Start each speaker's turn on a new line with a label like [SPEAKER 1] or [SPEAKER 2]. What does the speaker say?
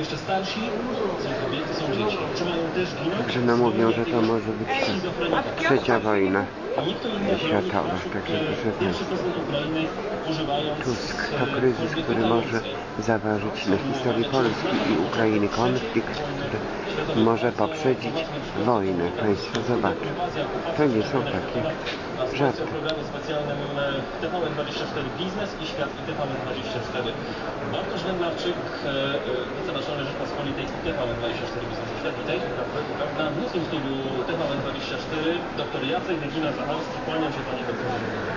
[SPEAKER 1] jeszcze starsi, są kobiety, są dzieci. Czy mają też ginąć?
[SPEAKER 2] Także no mówią, że to może być trzecia wojna światowa. Także proszę Tusk
[SPEAKER 1] e,
[SPEAKER 2] to kryzys, który może zaważyć na historii Polski i Ukrainy konflikt, który może poprzedzić wojnę. Państwo zobaczą. To nie są takie żarty.
[SPEAKER 1] Programie specjalnym e, TVN24 Biznes i Świat i TVN24. Bartosz Węglarczyk, e, TVN24 Biznes i Świat. Witaj. Na wniosku studiu TVN24 dr Jacek Regina Zacharski. Kłaniam się Panie doktorze.